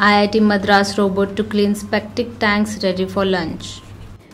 IIT Madras robot to clean septic tanks ready for lunch.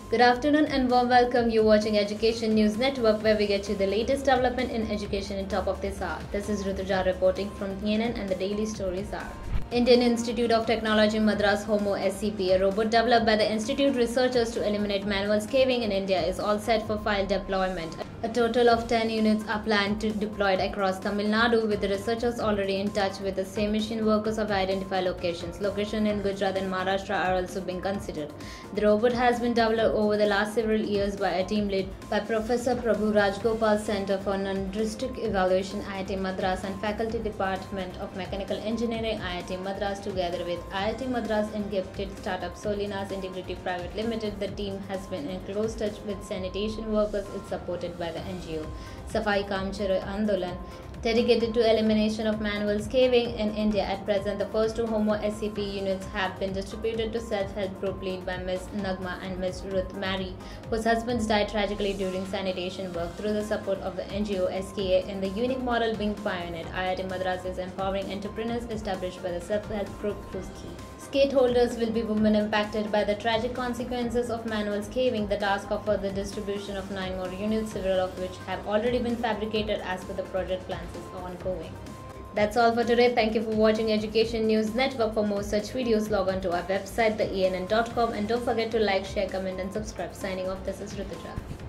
Good afternoon and warm welcome. You're watching Education News Network where we get you the latest development in education in top of this hour. This is Rutuja reporting from CNN and the daily stories are. Indian Institute of Technology Madras HomoSEP, a robot developed by the institute researchers to eliminate manual scavenging in India, is all set for file deployment. A total of 10 units are planned to be deployed across Tamil Nadu, with the researchers already in touch with the same machine workers of identified locations. Location in Gujarat and Maharashtra are also being considered. The robot has been developed over the last several years by a team led by Professor Prabhu Rajagopal Center for Nondestructive Evaluation IIT Madras and Faculty Department of Mechanical Engineering IIT Madras together with IIT Madras and gifted startup Solinas Integrity Private Limited. The team has been in close touch with sanitation workers. It's supported by the NGO Safai Karamchari Andolan dedicated to elimination of manual scavenging in India. At present, the first two HomoSEP units have been distributed to self-help group led by Ms. Nagamma and Ms. Ruth Mary, whose husbands died tragically during sanitation work. Through the support of the NGO SKA and the unique model being pioneered, IIT Madras is empowering entrepreneurs established by the self-help group whose key. Skate holders will be women impacted by the tragic consequences of manual scavenging. The task of further distribution of nine more units, several of which have already been fabricated as per the project plans is ongoing. That's all for today. Thank you for watching Education News Network. For more such videos, log on to our website, theENN.com, and don't forget to like, share, comment, and subscribe. Signing off, this is Rituja.